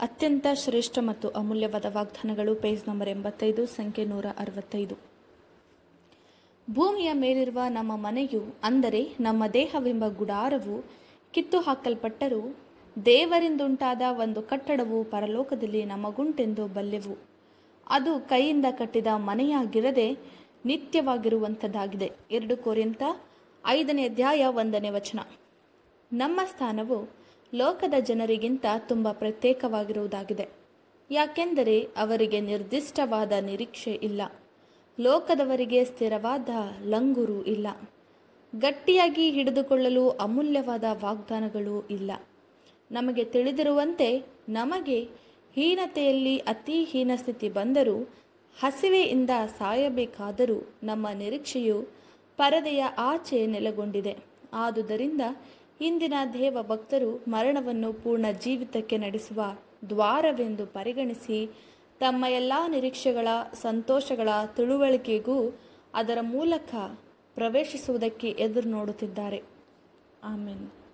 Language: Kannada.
ಅತ್ಯಂತ ಶ್ರೇಷ್ಠ ಮತ್ತು ಅಮೂಲ್ಯವಾದ ವಾಗ್ದಾನಗಳು, ಪೇಜ್ ನಂಬರ್ ಎಂಬತ್ತೈದು, ಸಂಖ್ಯೆ ನೂರ ಅರವತ್ತೈದು. ಭೂಮಿಯ ಮೇಲಿರುವ ನಮ್ಮ ಮನೆಯು, ಅಂದರೆ ನಮ್ಮ ದೇಹವೆಂಬ ಗುಡಾರವು ಕಿತ್ತು ಹಾಕಲ್ಪಟ್ಟರೂ ದೇವರಿಂದುಂಟಾದ ಒಂದು ಕಟ್ಟಡವು ಪರಲೋಕದಲ್ಲಿ ನಮಗುಂಟೆಂದು ಬಲ್ಲೆವು. ಅದು ಕೈಯಿಂದ ಕಟ್ಟಿದ ಮನೆಯಾಗಿರದೆ ನಿತ್ಯವಾಗಿರುವಂಥದ್ದಾಗಿದೆ. ಎರಡು ಕೋರಿಂತ ಐದನೇ ಅಧ್ಯಾಯ ಒಂದನೇ ವಚನ. ನಮ್ಮ ಸ್ಥಾನವು ಲೋಕದ ಜನರಿಗಿಂತ ತುಂಬ ಪ್ರತ್ಯೇಕವಾಗಿರುವುದಾಗಿದೆ. ಯಾಕೆಂದರೆ ಅವರಿಗೆ ನಿರ್ದಿಷ್ಟವಾದ ನಿರೀಕ್ಷೆ ಇಲ್ಲ. ಲೋಕದವರಿಗೆ ಸ್ಥಿರವಾದ ಲಂಗುರು ಇಲ್ಲ. ಗಟ್ಟಿಯಾಗಿ ಹಿಡಿದುಕೊಳ್ಳಲು ಅಮೂಲ್ಯವಾದ ವಾಗ್ದಾನಗಳು ಇಲ್ಲ. ನಮಗೆ ತಿಳಿದಿರುವಂತೆ ನಮಗೆ ಹೀನತೆಯಲ್ಲಿ ಅತಿ ಹೀನ ಸ್ಥಿತಿ ಬಂದರೂ ಹಸಿವೆಯಿಂದ ಸಾಯಬೇಕಾದರೂ ನಮ್ಮ ನಿರೀಕ್ಷೆಯು ಪರದೆಯ ಆಚೆ ನೆಲೆಗೊಂಡಿದೆ. ಆದುದರಿಂದ ಇಂದಿನ ದೇವ ಭಕ್ತರು ಮರಣವನ್ನು ಪೂರ್ಣ ಜೀವಿತಕ್ಕೆ ನಡೆಸುವ ದ್ವಾರವೆಂದು ಪರಿಗಣಿಸಿ ತಮ್ಮ ಎಲ್ಲ ನಿರೀಕ್ಷೆಗಳ, ಸಂತೋಷಗಳ ತಿಳುವಳಿಕೆಗೂ ಅದರ ಮೂಲಕ ಪ್ರವೇಶಿಸುವುದಕ್ಕೆ ಎದುರು ನೋಡುತ್ತಿದ್ದಾರೆ. ಆಮೇಲೆ